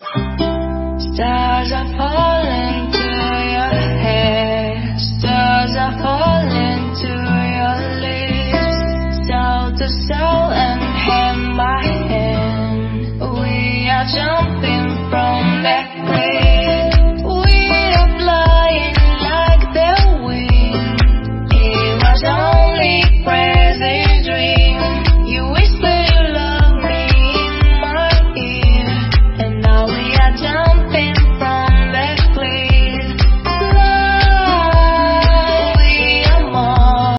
Stars are falling to your hair, stars are falling to your lips, soul to soul and hand by hand, we are jumping.